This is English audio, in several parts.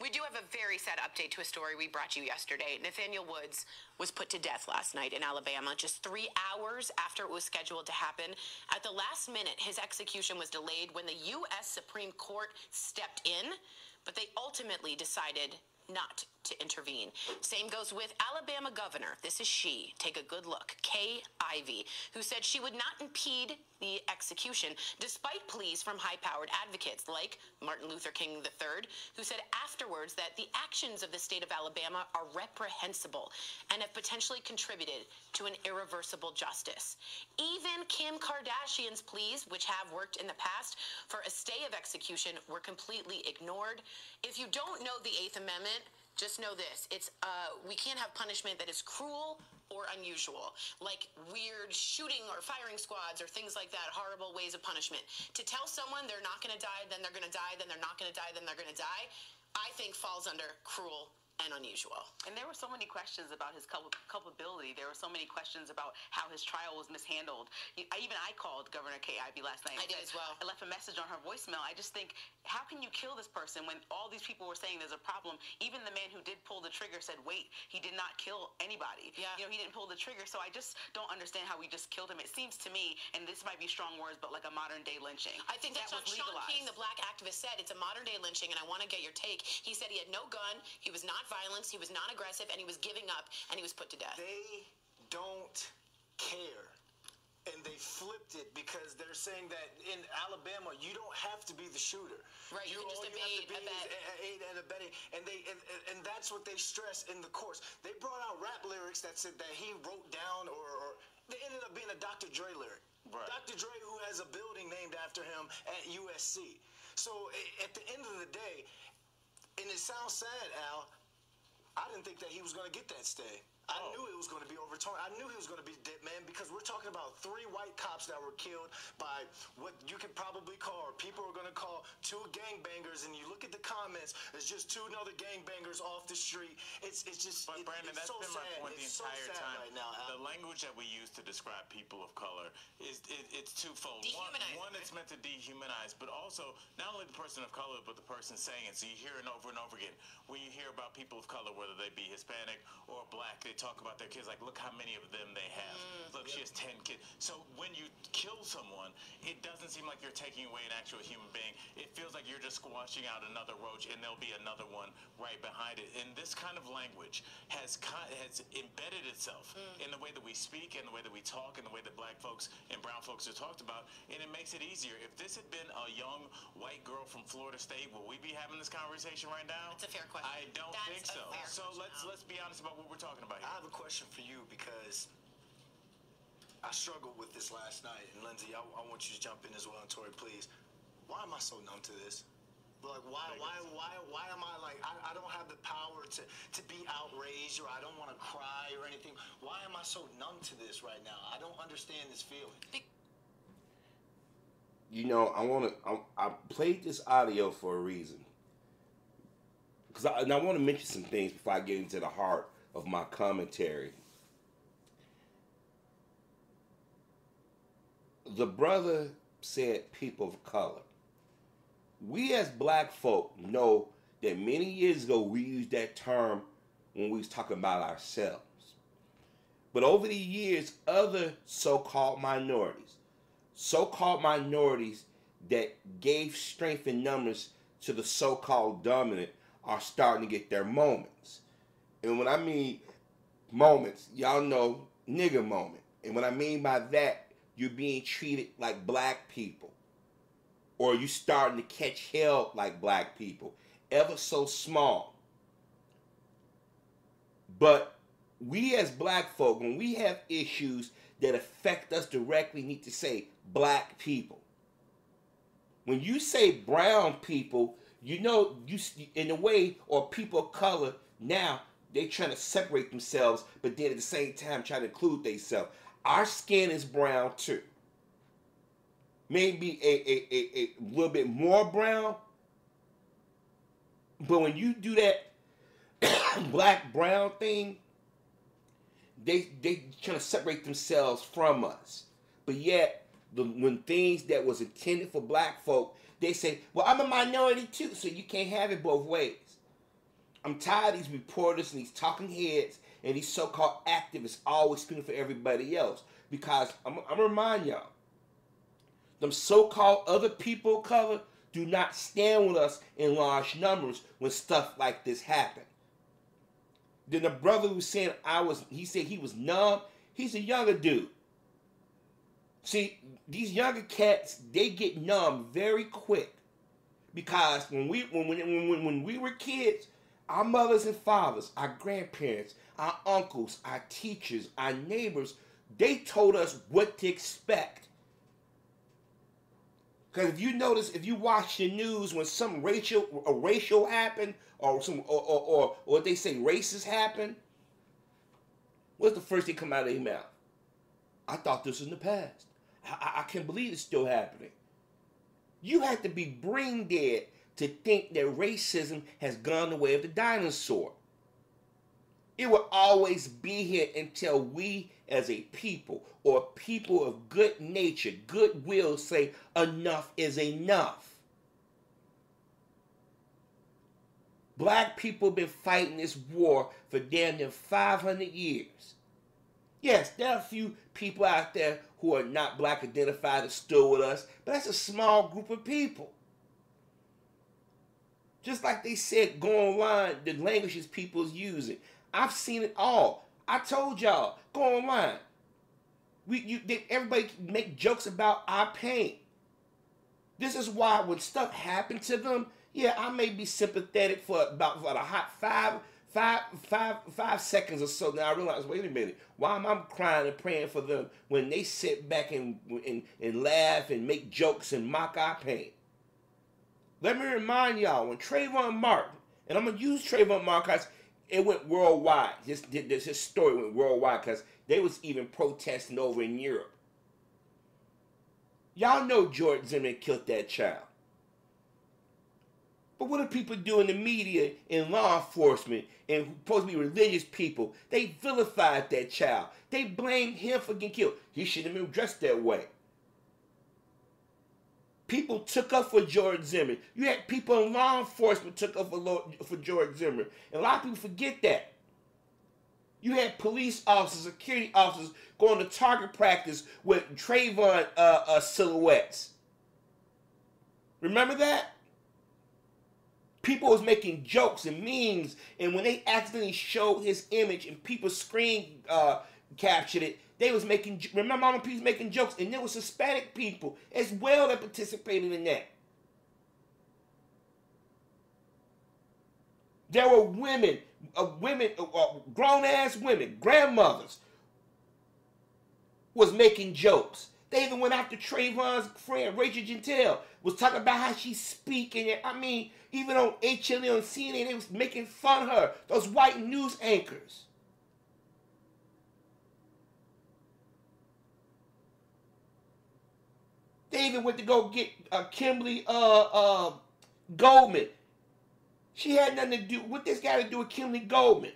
We do have a very sad update to a story we brought you yesterday. Nathaniel Woods was put to death last night in Alabama, just three hours after it was scheduled to happen. At the last minute, his execution was delayed when the U.S. Supreme Court stepped in, but they ultimately decided not to intervene. Same goes with Alabama governor. This is she. Take a good look. Kay Ivey, who said she would not impede the execution despite pleas from high-powered advocates like Martin Luther King III, who said afterwards that the actions of the state of Alabama are reprehensible and have potentially contributed to an irreversible justice. Even Kim Kardashian's pleas, which have worked in the past for a stay of execution, were completely ignored. If you don't know the Eighth Amendment, just know this it's uh, we can't have punishment that is cruel or unusual like weird shooting or firing squads or things like that horrible ways of punishment. To tell someone they're not going to die then they're going to die then they're not going to die then they're going to die i think falls under cruel and unusual. And there were so many questions about his culpability. There were so many questions about how his trial was mishandled. I, even I called Governor Kay Ivey last night. I did as well. I left a message on her voicemail. I just think, how can you kill this person when all these people were saying there's a problem? Even the man who did pull the trigger said, wait, he did not kill anybody. Yeah. You know, he didn't pull the trigger. So I just don't understand how we just killed him. It seems to me, and this might be strong words, but like a modern day lynching. I think that's that what Shaun King, the black activist, said. It's a modern day lynching, and I want to get your take. He said he had no gun. He was not violence. He was non aggressive, and he was giving up, and he was put to death. They don't care. And they flipped it because they're saying that in Alabama you don't have to be the shooter. Right, you, you can just abet, abet. aid and abetting, and they and, and that's what they stress in the course. They brought out rap lyrics that said that he wrote down, or, or they ended up being a Dr. Dre lyric. Right. Dr. Dre, who has a building named after him at USC. So at the end of the day, and it sounds sad, Al, I didn't think that he was going to get that stay. I oh. knew it was going to be overturned. I knew he was going to be dead man because we're talking about three white cops that were killed by what you could probably call, or people are going to call, two gangbangers. And you look at the comments, it's just two other gangbangers off the street. It's it's just. But it, Brandon, it's that's so been sad. my point it's the entire so time. Right now, the language that we use to describe people of color is it, it's twofold. One, one, it's meant to dehumanize, but also not only the person of color, but the person saying it. So you hear it over and over again. When you hear about people of color, whether they be Hispanic or black, they talk about their kids like look how many of them they have. Mm, look, yep. she has 10 kids. So when you kill someone, it doesn't seem like you're taking away an actual human being. It feels like you're just squashing out another roach and there'll be another one right behind it. And this kind of language has has embedded itself mm. in the way that we speak and the way that we talk and the way that black folks and brown folks are talked about. And it makes it easier. If this had been a young white girl from Florida State, would we be having this conversation right now? That's a fair question. I don't That's think so. So let's let's be honest about what we're talking about here. I have a question for you you because I struggled with this last night. And Lindsay, I, I want you to jump in as well, and Tori, please. Why am I so numb to this? Like why why why why am I like I, I don't have the power to to be outraged or I don't want to cry or anything. Why am I so numb to this right now? I don't understand this feeling. You know, I want to. I, I, played this audio for a reason because I, and I want to mention some things before I get into the heart of my commentary. the brother said people of color. We as black folk know that many years ago we used that term when we was talking about ourselves. But over the years, other so-called minorities, so-called minorities that gave strength in numbers to the so-called dominant are starting to get their moments. And when I mean moments, y'all know nigga moment. And what I mean by that you're being treated like black people. Or you starting to catch hell like black people. Ever so small. But we as black folk, when we have issues that affect us directly, need to say black people. When you say brown people, you know you in a way, or people of color, now they trying to separate themselves, but then at the same time trying to include themselves. Our skin is brown too. Maybe a, a, a, a little bit more brown. But when you do that black brown thing, they they trying to separate themselves from us. But yet, the, when things that was intended for black folk, they say, "Well, I'm a minority too, so you can't have it both ways." I'm tired of these reporters and these talking heads and these so-called activists always speaking for everybody else. Because I'm, I'm gonna remind y'all, them so-called other people color do not stand with us in large numbers when stuff like this happen. Then the brother who said I was, he said he was numb. He's a younger dude. See, these younger cats, they get numb very quick. Because when we when, when, when, when we were kids, our mothers and fathers, our grandparents, our uncles, our teachers, our neighbors, they told us what to expect. Because if you notice, if you watch the news when some racial a racial happened, or some or or, or, or they say racist happened, what's the first thing come out of their mouth? I thought this was in the past. I, I can't believe it's still happening. You have to be brain dead to think that racism has gone the way of the dinosaur. It will always be here until we, as a people or people of good nature, goodwill, say enough is enough. Black people have been fighting this war for damn near 500 years. Yes, there are a few people out there who are not black identified that still with us, but that's a small group of people. Just like they said, go online, the languages people is using. I've seen it all. I told y'all, go online. We, you, they, everybody make jokes about our pain. This is why when stuff happened to them, yeah, I may be sympathetic for about for a hot five five, five, five seconds or so, now I realize, wait a minute, why am I crying and praying for them when they sit back and, and, and laugh and make jokes and mock our pain? Let me remind y'all, when Trayvon Martin, and I'm to use Trayvon Martin because it went worldwide. This, this, this story went worldwide because they was even protesting over in Europe. Y'all know George Zimmerman killed that child. But what do people do in the media and law enforcement and supposed to be religious people? They vilified that child. They blamed him for getting killed. He shouldn't have been dressed that way. People took up for George Zimmerman. You had people in law enforcement took up for, George Zimmerman. And a lot of people forget that. You had police officers, security officers going to target practice with Trayvon uh, uh, silhouettes. Remember that? people was making jokes and memes, and when they accidentally showed his image and people screen uh, captured it, they was making. Remember, Mama P was making jokes, and there was Hispanic people as well that participated in that. There were women, uh, women, uh, uh grown ass women, grandmothers, was making jokes. They even went after Trayvon's friend, Rachel Jeantel was talking about how she's speaking. I mean, even on HLN on CNN, they was making fun of her. Those white news anchors. Even went to go get uh, Kimberly uh, uh, Goldman. She had nothing to do. What this got to do with Kimberly Goldman?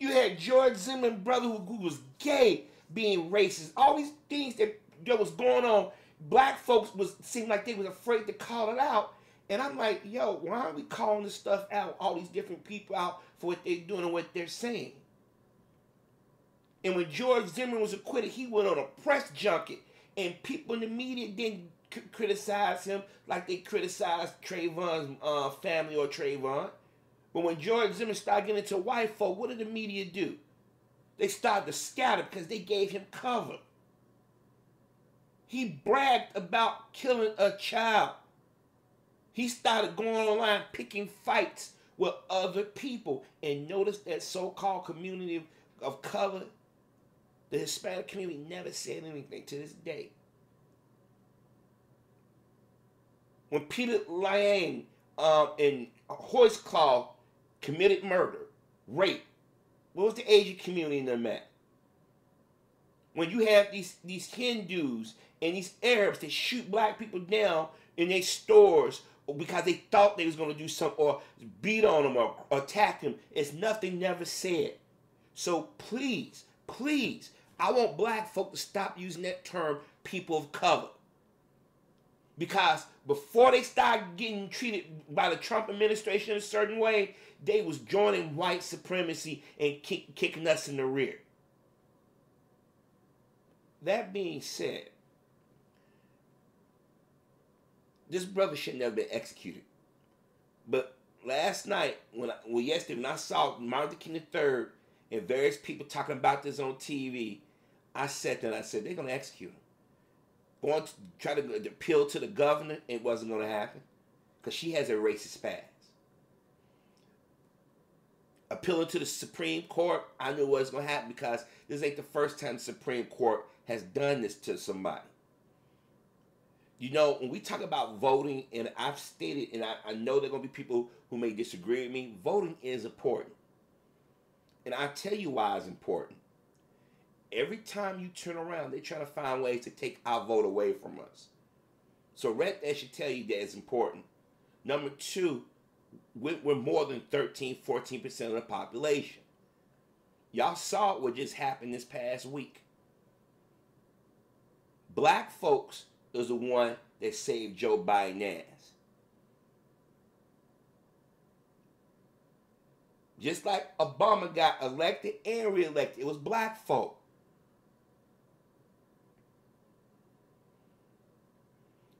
You had George Zimmerman brother who, who was gay being racist. All these things that, that was going on, black folks was seemed like they was afraid to call it out. And I'm like, yo, why are we calling this stuff out? All these different people out for what they're doing and what they're saying. And when George Zimmerman was acquitted, he went on a press junket, and people in the media didn't c- criticize him like they criticized Trayvon's uh, family or Trayvon. But when George Zimmerman started getting into white folk, what did the media do? They started to scatter because they gave him cover. He bragged about killing a child. He started going online picking fights with other people. And notice that so called community of color, the Hispanic community never said anything to this day. When Peter Liang um, and Holtzclaw committed murder, rape. What was the Asian community in them at? When you have these these Hindus and these Arabs that shoot black people down in their stores because they thought they was going to do something or beat on them or attack them, it's nothing never said. So please, please, I want black folk to stop using that term people of color. Because before they started getting treated by the Trump administration a certain way, they was joining white supremacy and kick, kicking us in the rear. That being said, this brother should never been executed. But last night, when I, well yesterday, when I saw Martin Luther King III and various people talking about this on TV, I said that I said they're gonna execute him. Going to try to appeal to the governor, it wasn't gonna happen because she has a racist past. Appealing to the Supreme Court, I knew what was gonna happen because this ain't the first time the Supreme Court has done this to somebody. You know, when we talk about voting, and I've stated, and I, I know there are going to be people who may disagree with me, voting is important. And i tell you why it's important. Every time you turn around, they're trying to find ways to take our vote away from us. So, Red, that should tell you that it's important. Number two, we're more than 13, 14% of the population. Y'all saw what just happened this past week. Black folks is the one that saved Joe Biden ass. Just like Obama got elected and reelected, it was black folk.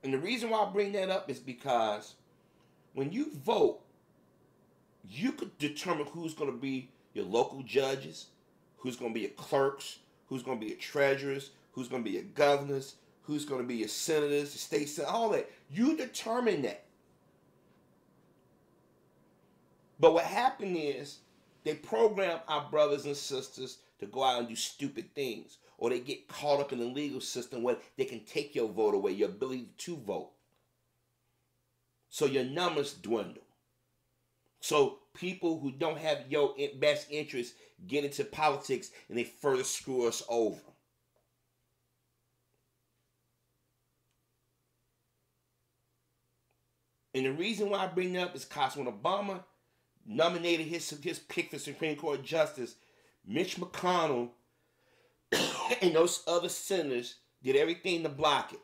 And the reason why I bring that up is because when you vote, you could determine who's going to be your local judges, who's going to be your clerks, who's going to be your treasurers, who's going to be your governors, who's going to be your senators, the state senate, all that. You determine that. But what happened is they program our brothers and sisters to go out and do stupid things, or they get caught up in the legal system where they can take your vote away, your ability to vote. So your numbers dwindle. So people who don't have your best interest get into politics and they further screw us over. And the reason why I bring that up is because when Obama nominated his, his pick for Supreme Court Justice, Mitch McConnell and those other senators did everything to block it.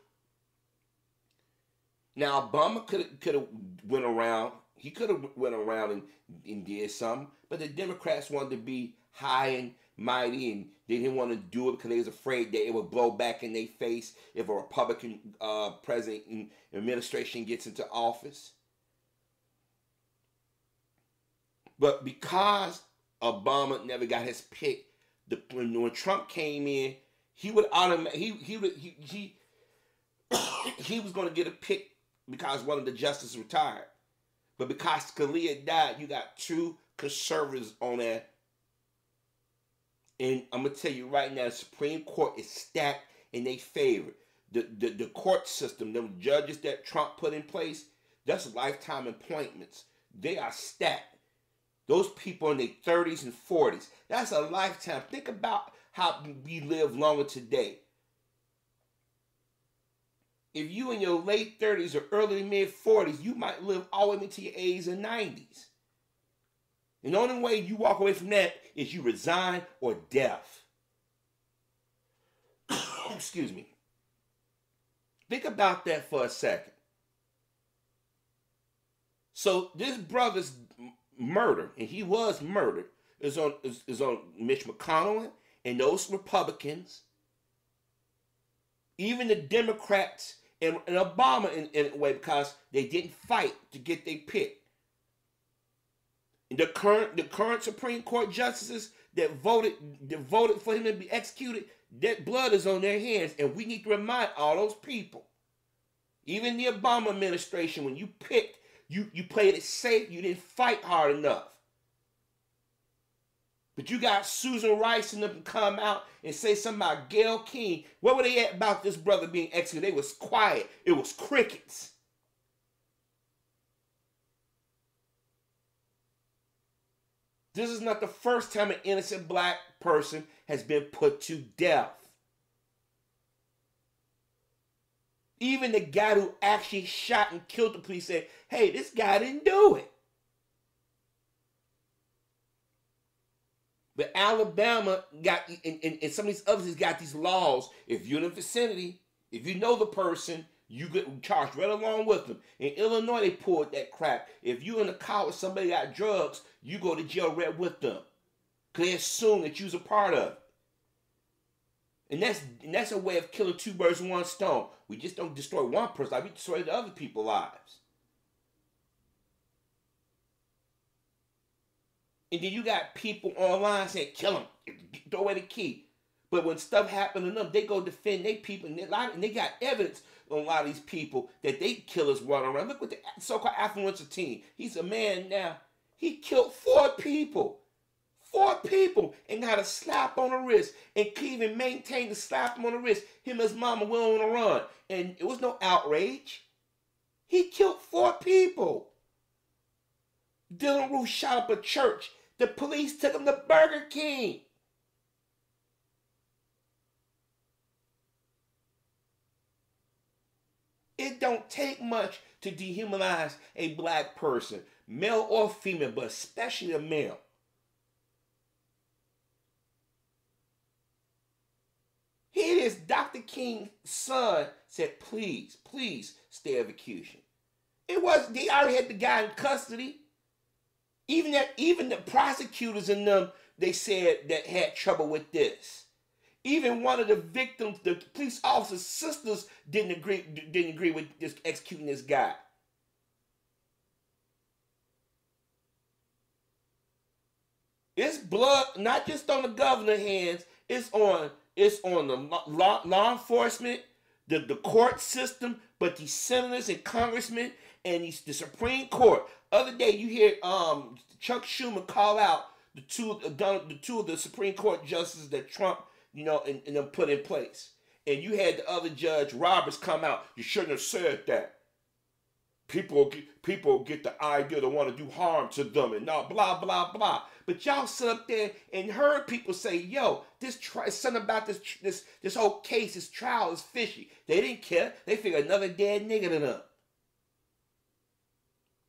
Now Obama could could have went around. He could have went around and, and did something, but the Democrats wanted to be high and mighty, and they didn't want to do it because they was afraid that it would blow back in their face if a Republican uh, president and administration gets into office. But because Obama never got his pick, the, when, when Trump came in, he would automatically he he would he he, he was going to get a pick because one of the justices retired. But because Scalia died, you got two conservatives on there and I'm gonna tell you right now, the Supreme Court is stacked in their favor. The, the the court system, the judges that Trump put in place, that's lifetime appointments. They are stacked. Those people in their 30s and 40s, that's a lifetime. Think about how we live longer today. If you in your late 30s or early mid 40s, you might live all the way into your 80s and 90s. And the only way you walk away from that is you resign or death. Excuse me. Think about that for a second. So this brother's murder, and he was murdered, is on is, is on Mitch McConnell and those Republicans, even the Democrats and, and Obama in, in a way because they didn't fight to get their pick the current the current Supreme Court justices that voted that voted for him to be executed, that blood is on their hands, and we need to remind all those people. Even the Obama administration, when you picked, you you played it safe. You didn't fight hard enough. But you got Susan Rice and them come out and say something about Gayle King. What were they at about this brother being executed? They was quiet. It was crickets. This is not the first time an innocent black person has been put to death. Even the guy who actually shot and killed the police said, hey, this guy didn't do it. But Alabama got, and, and, and some of these others got these laws. If you're in the vicinity, if you know the person, you get charged right along with them. In Illinois, they pulled that crap. If you're in car with somebody got drugs, you go to jail right with them. Cause they assume that you's a part of it. And that's and that's a way of killing two birds with one stone. We just don't destroy one person, like we destroy the other people's lives. And then you got people online saying, kill them, throw away the key. But when stuff happens to them, they go defend their people. And they, and they got evidence on a lot of these people that they killers run around. Look what the so-called affluenza teen. He's a man now. He killed four people. Four people and got a slap on the wrist. And even maintained the slap on the wrist. Him and his mama went on a run. And it was no outrage. He killed four people. Dylann Roof shot up a church the police took him to Burger King. It don't take much to dehumanize a black person, male or female, but especially a male. Dr. King's son said, please, please stay execution. It was, they already had the guy in custody. Even that, even the prosecutors in them, they said that had trouble with this. Even one of the victims, the police officer's sisters, didn't agree didn't agree with this executing this guy. It's blood, not just on the governor's hands. It's on it's on the law, law enforcement, the, the court system, but the senators and congressmen and the Supreme Court. Other day, you hear um, Chuck Schumer call out the two the two of the Supreme Court justices that Trump, you know, and, and them put in place. And you had the other judge Roberts come out. You shouldn't have said that. People people get the idea to want to do harm to them and not blah blah blah. But y'all sit up there and heard people say, "Yo, this tri- something about this this this whole case, this trial is fishy." They didn't care. They figured another dead nigga than them.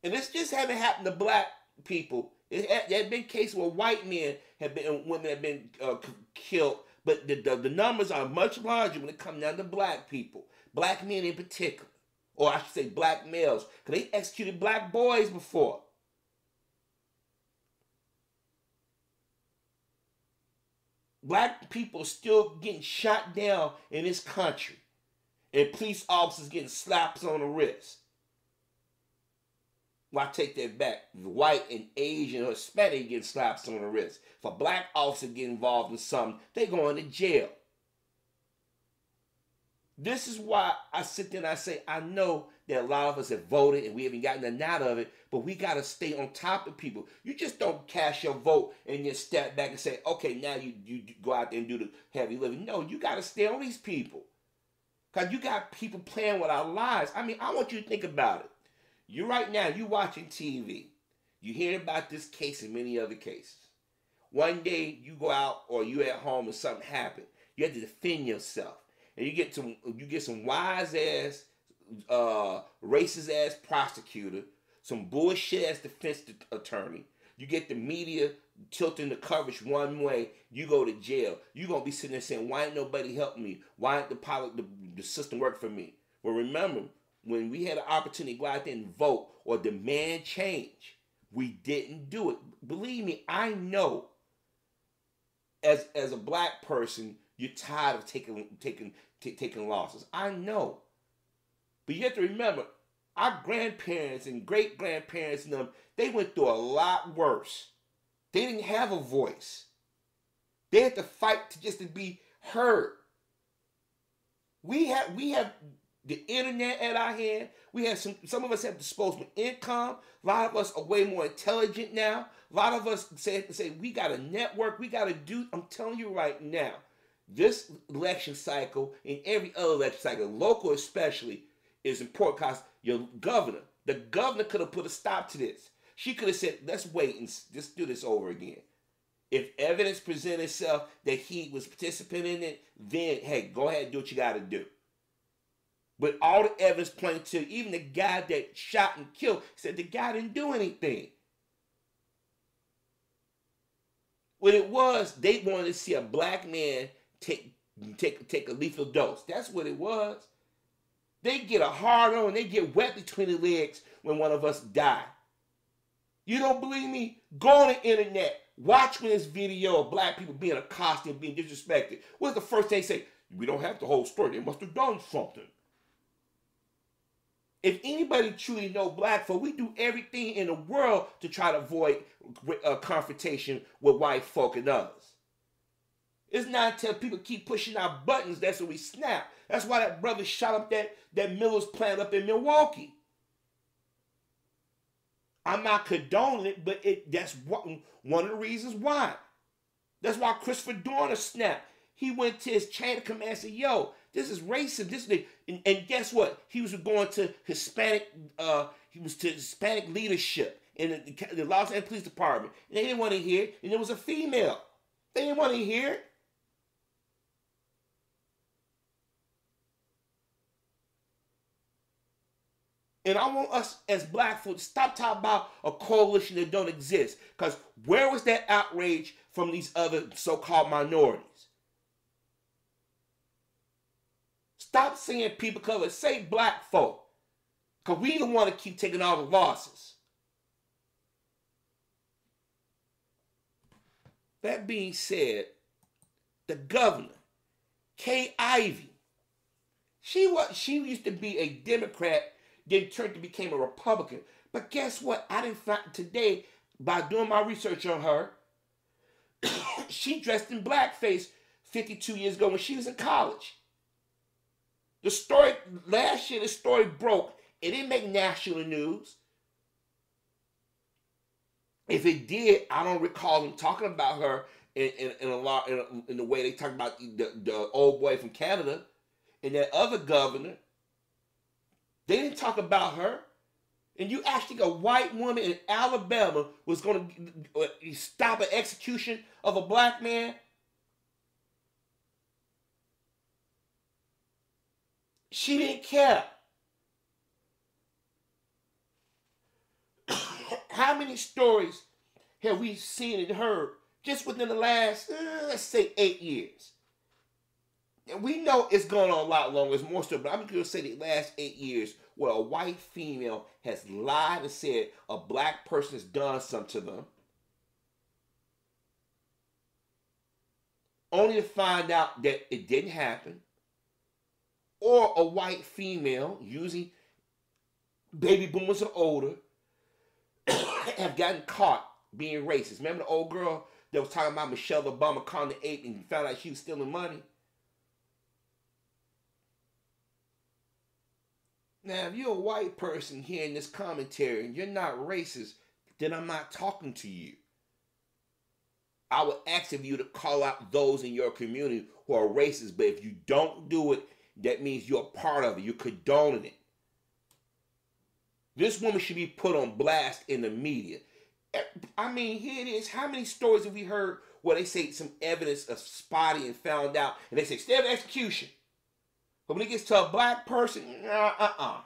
And this just haven't happened to black people. It had, there have been cases where white men have been women have been uh, killed, but the, the, the numbers are much larger when it comes down to black people, black men in particular, or I should say black males, because they executed black boys before. Black people still getting shot down in this country, and police officers getting slaps on the wrist. Well, I take that back. White and Asian or Hispanic getting slaps on the wrist. If a black officer get involved in something, they going to jail. This is why I sit there and I say, I know that a lot of us have voted and we haven't gotten a out of it, but we got to stay on top of people. You just don't cast your vote and just step back and say, okay, now you, you go out there and do the heavy lifting. No, you got to stay on these people. Because you got people playing with our lives. I mean, I want you to think about it. You right now, you watching TV. You hear about this case and many other cases. One day you go out or you at home and something happen. You have to defend yourself. And you get some you get some wise ass uh racist ass prosecutor, some bullshit ass defense attorney. You get the media tilting the coverage one way, you go to jail. you gonna be sitting there saying, Why ain't nobody help me? Why ain't the pilot the, the system work for me? Well remember, when we had an opportunity to go out there and vote or demand change, we didn't do it. Believe me, I know as as a black person, you're tired of taking taking t- taking losses. I know. But you have to remember, our grandparents and great grandparents and them, they went through a lot worse. They didn't have a voice. They had to fight to just to be heard. We have we have the internet at our hand. We have some some of us have disposable income. A lot of us are way more intelligent now. A lot of us say say we got a network, we got to do. I'm telling you right now, this election cycle and every other election cycle, local especially, is important because your governor, the governor could have put a stop to this. She could have said, let's wait and just do this over again. If evidence presented itself that he was participating in it, then hey, go ahead and do what you got to do. But all the evidence pointed to even the guy that shot and killed said the guy didn't do anything. What it was, they wanted to see a black man take take take a lethal dose. That's what it was. They get a hard on, they get wet between the legs when one of us die. You don't believe me? Go on the internet. Watch this video of black people being accosted and being disrespected. What's the first thing they say? We don't have the whole story. They must have done something. If anybody truly know black folk, we do everything in the world to try to avoid a confrontation with white folk and others. It's not until people keep pushing our buttons that's when we snap. That's why that brother shot up that, that Miller's plant up in Milwaukee. I'm not condoning it, but it that's one, one of the reasons why. That's why Christopher Dorner snapped. He went to his chain of command and said, yo, this is racist. This is and, and guess what? He was going to Hispanic. Uh, he was to Hispanic leadership in the, the Los Angeles Police Department. And they didn't want to hear it. And it was a female. They didn't want to hear it. And I want us as black folks stop talking about a coalition that don't exist. Because where was that outrage from these other so-called minorities? Stop saying people color. Say black folk. Because we don't want to keep taking all the losses. That being said, the governor, Kay Ivey, she was she used to be a Democrat, then turned to became a Republican. But guess what? I didn't find today by doing my research on her. she dressed in blackface 52 years ago when she was in college. The story last year, the story broke. It didn't make national news. If it did, I don't recall them talking about her in, in, in a lot in, in, the way they talk about the, the old boy from Canada and that other governor. They didn't talk about her. And you actually a white woman in Alabama was going to uh, stop an execution of a black man She didn't care. How many stories have we seen and heard just within the last, uh, let's say, eight years? And we know it's going on a lot longer. It's more so, but I'm going to say the last eight years where a white female has lied and said a black person has done something to them. Only to find out that it didn't happen or a white female, usually baby boomers or older, have gotten caught being racist. Remember the old girl that was talking about Michelle Obama calling the ape and found out she was stealing money? Now, if you're a white person hearing this commentary and you're not racist, then I'm not talking to you. I would ask of you to call out those in your community who are racist, but if you don't do it, that means you're part of it. You're condoning it. This woman should be put on blast in the media. Eh, I mean, here it is. How many stories have we heard where they say some evidence of spotty and found out, and they say stay of execution. But when it gets to a black person, uh-uh.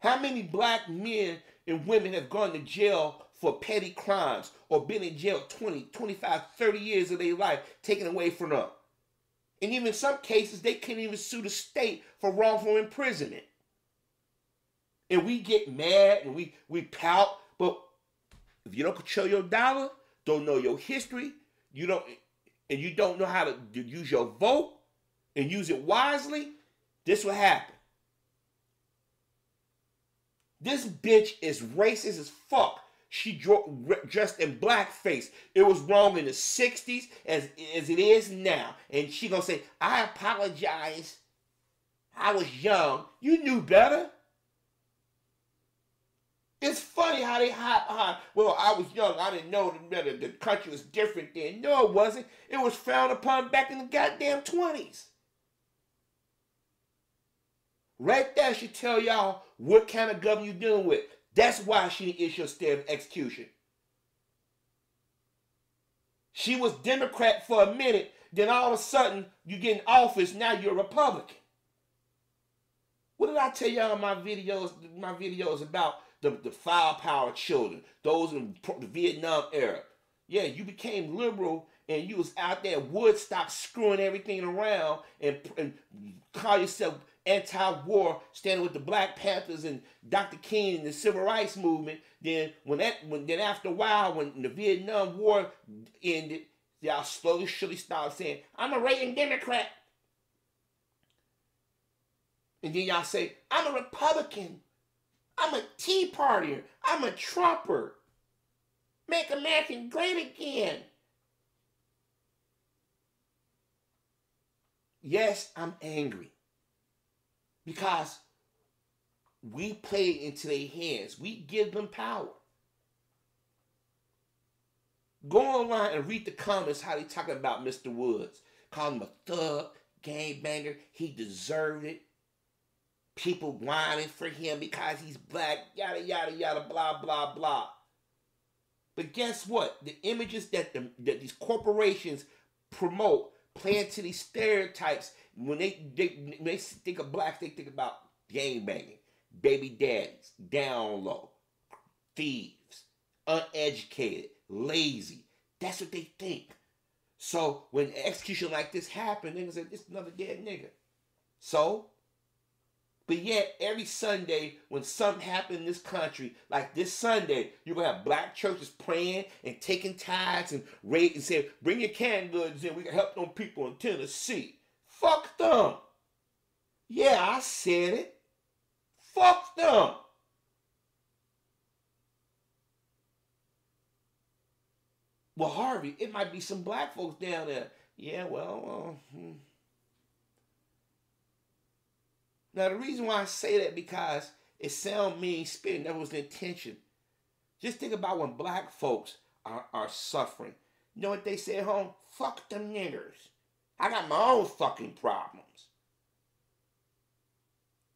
How many black men and women have gone to jail for petty crimes or been in jail 20, 25, 30 years of their life taken away from them? And even in some cases, they can't even sue the state for wrongful imprisonment. And we get mad and we, we pout, but if you don't control your dollar, don't know your history, you don't and you don't know how to use your vote and use it wisely, this will happen. This bitch is racist as fuck. She dressed in blackface. It was wrong in the 60s as, as it is now. And she gonna say, I apologize. I was young. You knew better. It's funny how they hide behind, well, I was young. I didn't know that the country was different then. No, it wasn't. It was frowned upon back in the goddamn 20s. Right there should tell y'all what kind of government you're dealing with. That's why she issued a stay of execution. She was Democrat for a minute, then all of a sudden you get in office, now you're a Republican. What did I tell y'all in my videos? My videos about the, the firepower children, those in the Vietnam era. Yeah, you became liberal and you was out there Woodstock screwing everything around and, and call yourself anti-war, standing with the Black Panthers and Dr. King and the Civil Rights Movement, then when that when then after a while when the Vietnam War ended, y'all slowly surely started saying, I'm a Reagan Democrat. And then y'all say, I'm a Republican. I'm a Tea Partier. I'm a Trumper. Make America great again. Yes, I'm angry. Because we play into their hands. We give them power. Go online and read the comments how they talking about Mr. Woods. Call him a thug, gangbanger. He deserved it. People whining for him because he's black, yada, yada, yada, blah, blah, blah. But guess what? The images that, the, that these corporations promote play into these stereotypes. When they, they, when they think of blacks, they think about gang banging, baby daddies, down low, thieves, uneducated, lazy. That's what they think. So when execution like this happened, niggas say, this is another dead nigga. So but yet, every Sunday, when something happens in this country, like this Sunday, you're gonna have black churches praying and taking tithes and rate and saying, "Bring your canned goods in. We can help them people in Tennessee." Fuck them. Yeah, I said it. Fuck them. Well, Harvey, it might be some black folks down there. Yeah, well, uh, hmm. Now the reason why I say that because it sound mean spirited. That was the intention. Just think about when black folks are, are suffering. You know what they say at home? Fuck them niggers. I got my own fucking problems.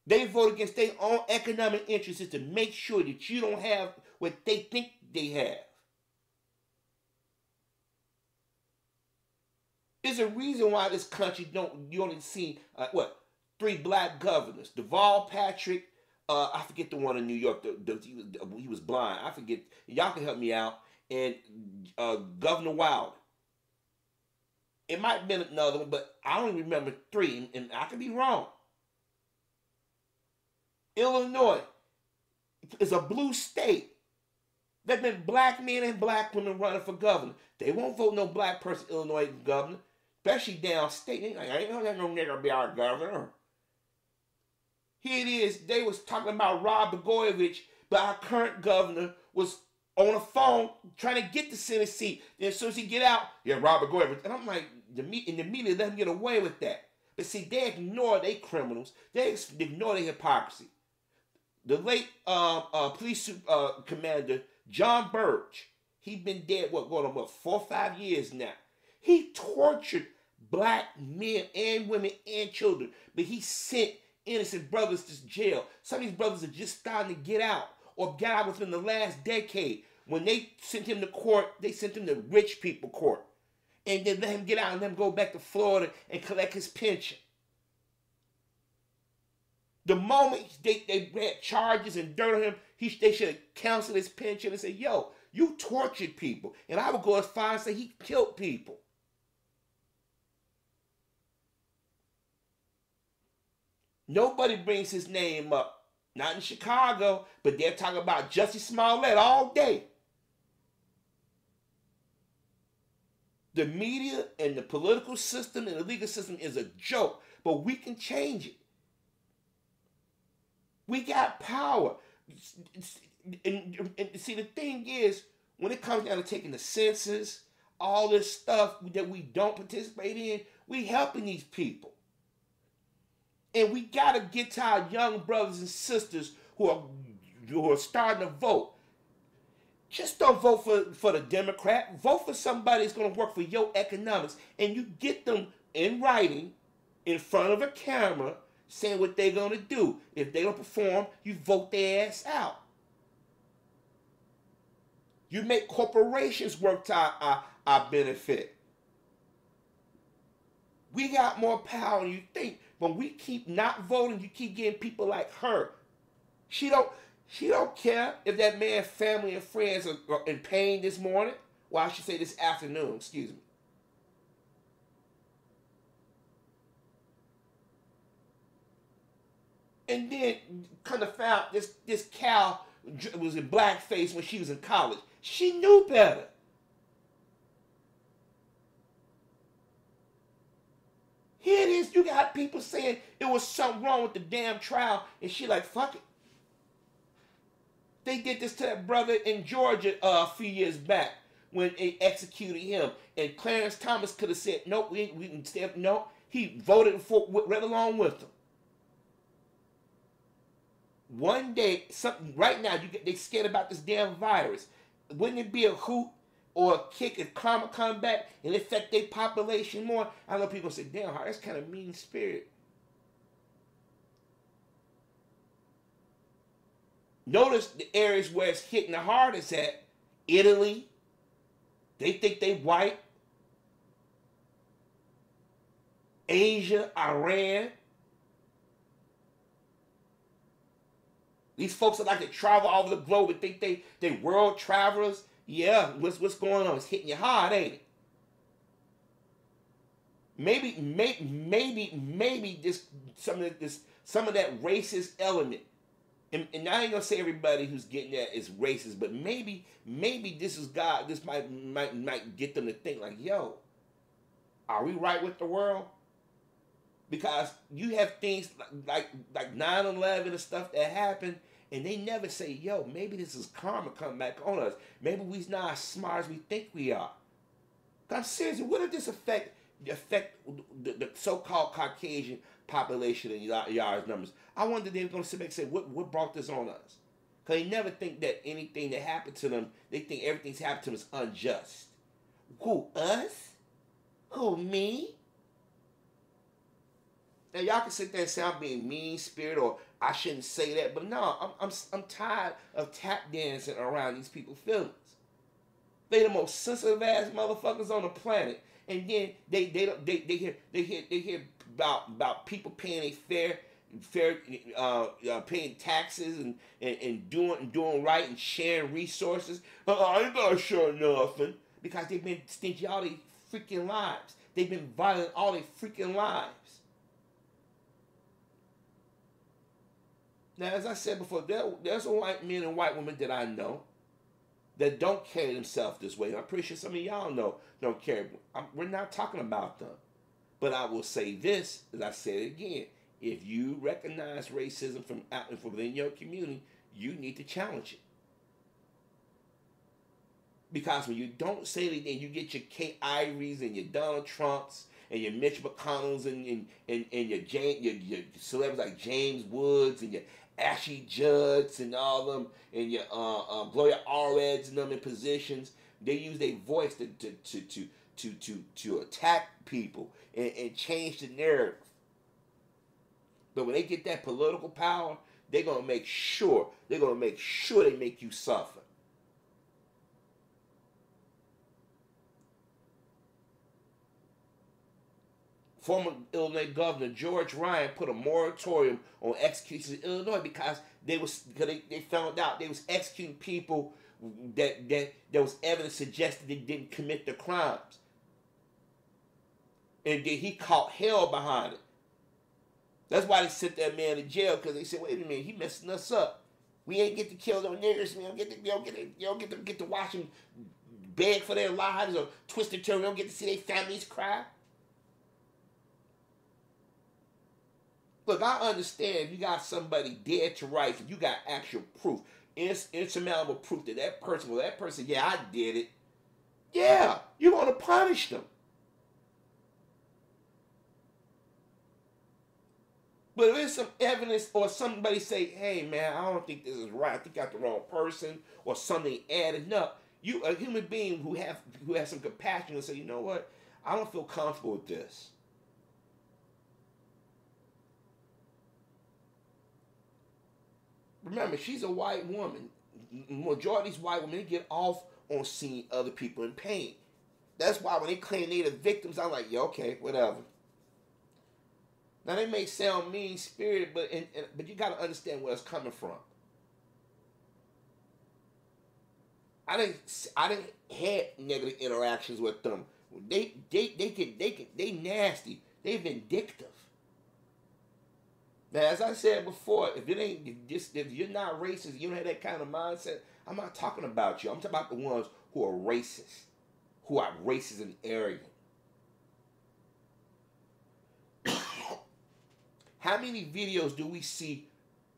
They vote against their own economic interests to make sure that you don't have what they think they have. There's a reason why this country don't you only see uh, what three black governors: Deval Patrick. Uh, I forget the one in New York. The, the, he, was, he was blind. I forget. Y'all can help me out. And uh, Governor Wild. It might have been another one, but I don't remember three, and I could be wrong. Illinois is a blue state. There have been black men and black women running for governor. They won't vote no black person Illinois governor, especially downstate. I ain't gonna no nigger be our governor. Here it is. They was talking about Rod Blagojevich, but our current governor was on the phone trying to get the Senate seat. Then as soon as he get out, yeah, Rod Blagojevich. And I'm like, the in the media let him get away with that. But see, they ignore they criminals. They ignore their hypocrisy. The late uh, uh, police uh, commander John Burge, he been dead what going on what four or five years now. He tortured black men and women and children, but he sent innocent brothers to jail. Some of these brothers are just starting to get out or got out within the last decade. When they sent him to court, they sent him to rich people court. And then let him get out and then go back to Florida and collect his pension. The moment they, they had charges and dirt on him, he, they should have canceled his pension and said, yo, you tortured people. And I would go as far as say he killed people. Nobody brings his name up. Not in Chicago, but they're talking about Jussie Smollett all day. The media and the political system and the legal system is a joke, but we can change it. We got power. And, and, see, the thing is, when it comes down to taking the census, all this stuff that we don't participate in, we helping these people. And we got to get to our young brothers and sisters who are, who are starting to vote. Just don't vote for, for the Democrat. Vote for somebody that's going to work for your economics. And you get them in writing in front of a camera saying what they're going to do. If they don't perform, you vote their ass out. You make corporations work to our, our, our benefit. We got more power than you think. When we keep not voting, you keep getting people like her. She don't she don't care if that man's family and friends are, are in pain this morning. Well, I should say this afternoon, excuse me. and then kind of found this this cow was in blackface when she was in college. She knew better. Here it is. You got people saying it was something wrong with the damn trial, and she like, fuck it. They did this to that brother in Georgia uh, a few years back when they executed him, and Clarence Thomas could have said, "Nope, we we can stay No, he voted for right along with them. One day, something right now, you get they scared about this damn virus. Wouldn't it be a hoot or kick if karma come back and affect their population more? I know people say, "Damn, that's kind of mean spirit." Notice the areas where it's hitting the hardest at Italy. They think they white. Asia, Iran. These folks that like to travel all over the globe and think they they world travelers. Yeah, what's what's going on? It's hitting you hard, ain't it? Maybe, maybe, maybe, maybe this some of this some of that racist element and, and I ain't gonna say everybody who's getting that is racist, but maybe maybe this is God. This might might might get them to think like, yo, are we right with the world? Because you have things like like 9-11 and stuff that happen, and they never say, yo, maybe this is karma coming back on us. Maybe we're not as smart as we think we are. I'm serious. What did this affect affect the, the so-called Caucasian population and Yard's numbers. I wonder they're going to sit back and say, what, what brought this on us? Because they never think that anything that happened to them, they think everything's happened to them is unjust. Who, us? Who, me? Now, y'all can sit there and say I'm being mean spirit or I shouldn't say that, but no, I'm, I'm, I'm tired of tap dancing around these people's feelings. They the most sensitive ass motherfuckers on the planet, and then they they they, they hear they hear they hear about about people paying a fair fair uh, uh, paying taxes and, and, and doing and doing right and sharing resources. Uh, I ain't gonna share nothing because they've been stingy all their freaking lives. They've been violent all their freaking lives. Now, as I said before, there, there's a white men and white women that I know that don't carry themselves this way. I'm pretty sure some of y'all know don't carry. I'm, we're not talking about them. But I will say this, as I said again, if you recognize racism from out from within your community, you need to challenge it. Because when you don't say anything, you get your Kay Iveys and your Donald Trumps and your Mitch McConnells and and, and, and your, James, your your celebrities like James Woods and your Ashley Judds and all them and your uh, uh, Gloria Allreds and them in positions. They use their voice to to, to, to to to to attack people and, and change the narrative. But when they get that political power, they're gonna make sure they're gonna make sure they make you suffer. Former Illinois Governor George Ryan put a moratorium on executions in Illinois because they was because they, they found out they was executing people that that there was evidence suggested they didn't commit the crimes and then he caught hell behind it. That's why they sent that man to jail because they said, "Wait a minute, he messing us up. We ain't get to kill no niggers. Don't get to, we don't get to, you don't get to get to watch them beg for their lives or twist their turn. We don't get to see their families cry." Look, I understand you got somebody dead to rights and you got actual proof, ins- insurmountable proof that that person, well, that person, yeah, I did it. Yeah, you want to punish them. But if there's some evidence or somebody say, hey man, I don't think this is right, I think I got the wrong person, or something added up, you a human being who have who has some compassion and say, you know what, I don't feel comfortable with this. Remember, she's a white woman. Majority of these white women get off on seeing other people in pain. That's why when they claim they're the victims, I'm like, yeah, okay, whatever. Now they may sound mean spirited, but but you got to understand where it's coming from. I didn't I didn't had negative interactions with them. They they they can they can they nasty. They vindictive. Now, as I said before, if it ain't if just if you're not racist, you don't have that kind of mindset. I'm not talking about you. I'm talking about the ones who are racist, who are racist and arrogant. How many videos do we see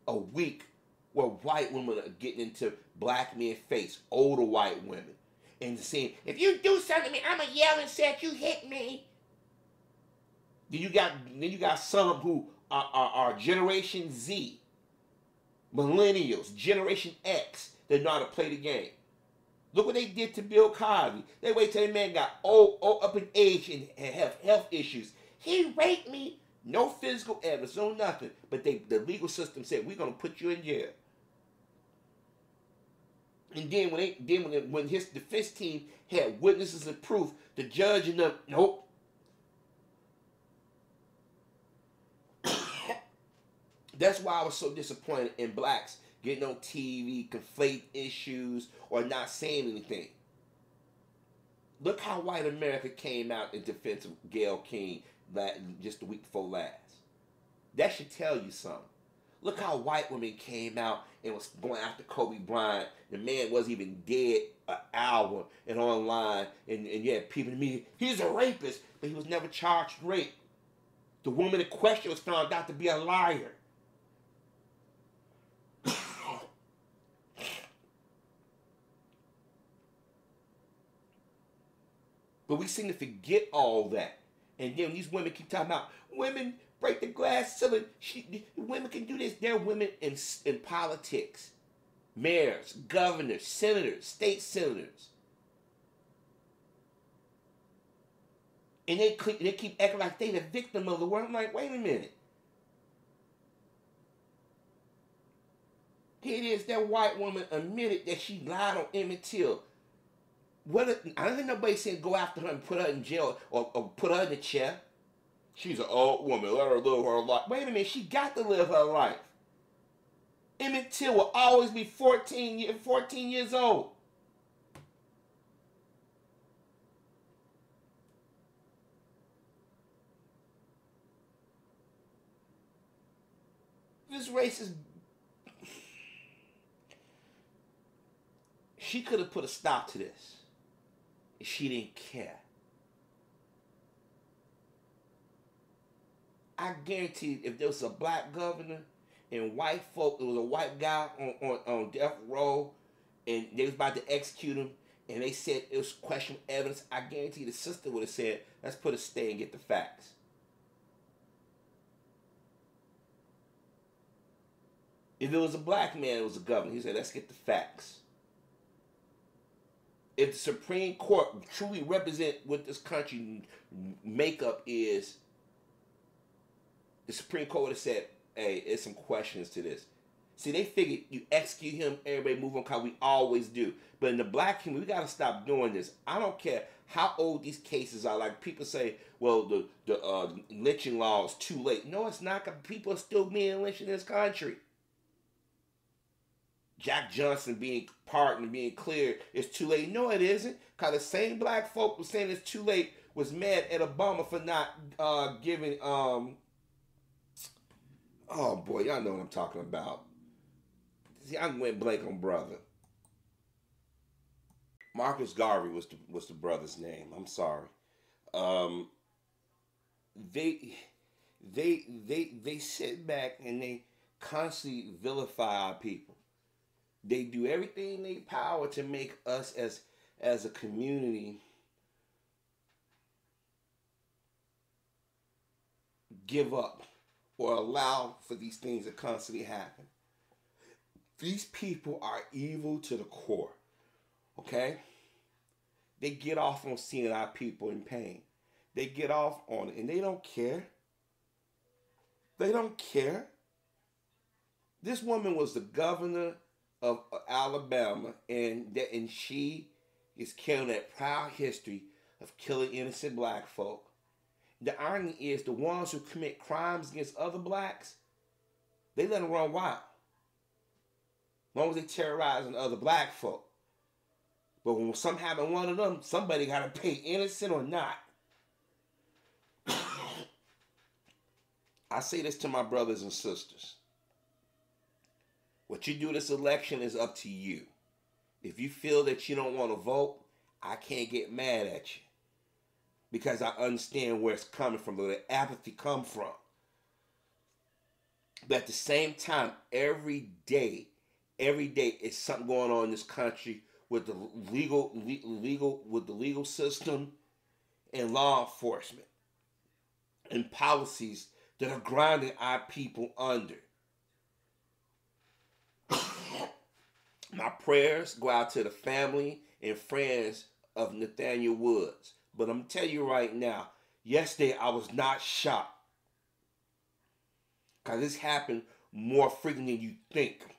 a week where white women are getting into black men's face, older white women, and saying, "If you do something to me, I'ma yell and say you hit me." Then you got then you got some who are, are, are Generation Z, Millennials, Generation X that know how to play the game. Look what they did to Bill Cosby. They wait till the man got old, old up in age and have health issues. He raped me. No physical evidence, no nothing. But they, the legal system said we're gonna put you in jail. And then when they then when, when his defense team had witnesses and proof, the judge and them, nope. That's why I was so disappointed in blacks getting on TV, conflate issues, or not saying anything. Look how white America came out in defense of Gayle King just the week before last. That should tell you something. Look how white women came out and was going after Kobe Bryant. The man wasn't even dead an hour and online, and, and yeah, people the media, he's a rapist, but he was never charged rape. The woman in question was found out to be a liar. But we seem to forget all that. And then these women keep talking about women break the glass ceiling. She, women can do this. They're women in, in politics. Mayors, governors, senators, state senators. And they, they keep acting like they're the victim of the world. I'm like, wait a minute. Here it is, that white woman admitted that she lied on Emmett Till. What? I don't think nobody said go after her and put her in jail or, or put her in the chair. She's an old woman. Let her live her life. Wait a minute. She got to live her life. Emmett Till will always be 14, 14 years old. This race is. She could have put a stop to this she didn't care. I guarantee if there was a black governor and white folk, there was a white guy on, on, on death row and they was about to execute him and they said it was questionable evidence, I guarantee the sister would have said, let's put a stay and get the facts. If it was a black man, it was a governor, he said, let's get the facts if the Supreme Court truly represent what this country makeup is, the Supreme Court would have said, "Hey, there's some questions to this." See, they figured you execute him, everybody move on, cause we always do. But in the black community, we gotta stop doing this. I don't care how old these cases are. Like people say, well, the the uh, lynching law is too late. No, it's not. People are still being lynched in this country. Jack Johnson being pardoned, being cleared, it's too late. No, it isn't. Because the same black folk was saying it's too late was mad at Obama for not uh, giving, um, oh boy, y'all know what I'm talking about. See, I went blank on brother. Marcus Garvey was the, was the brother's name. I'm sorry. Um, they they they they sit back and they constantly vilify our people. They do everything in their power to make us as as a community give up or allow for these things to constantly happen. These people are evil to the core. Okay? They get off on seeing our people in pain. They get off on it and they don't care. They don't care. This woman was the governor of Alabama, and that and she is carrying that proud history of killing innocent black folk. The irony is the ones who commit crimes against other blacks, they let them run wild. Long as they terrorizing other black folk. But when something happen to one of them, somebody gotta pay innocent or not. I say this to my brothers and sisters. What you do this election is up to you. If you feel that you don't want to vote, I can't get mad at you. Because I understand where it's coming from, where the apathy come from. But at the same time, every day, every day is something going on in this country with the legal legal with the legal system and law enforcement and policies that are grinding our people under. My prayers go out to the family and friends of Nathaniel Woods. But I'm telling you right now, yesterday I was not shocked. Because this happened more frequently than you think.